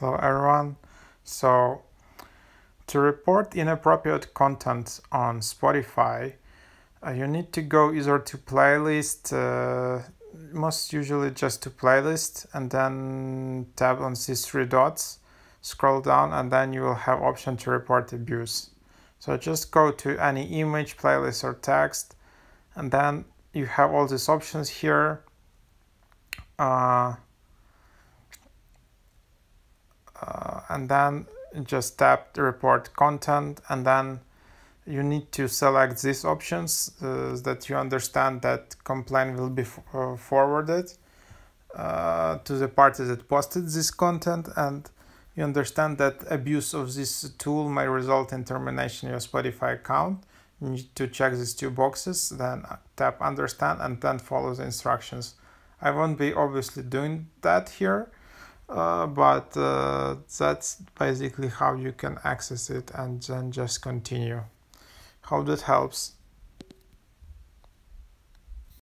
Hello everyone. So to report inappropriate content on Spotify, uh, you need to go either to playlist, uh, most usually just to playlist, and then tap on these three dots, scroll down, and then you will have option to report abuse. So just go to any image, playlist, or text, and then you have all these options here. Uh, uh, and then just tap the report content and then you need to select these options uh, that you understand that complaint will be uh, forwarded uh, to the party that posted this content and you understand that abuse of this tool may result in termination of your Spotify account. You need to check these two boxes, then tap understand and then follow the instructions. I won't be obviously doing that here uh, but uh, that's basically how you can access it and then just continue. Hope that helps.